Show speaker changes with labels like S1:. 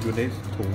S1: อยู่ในถุง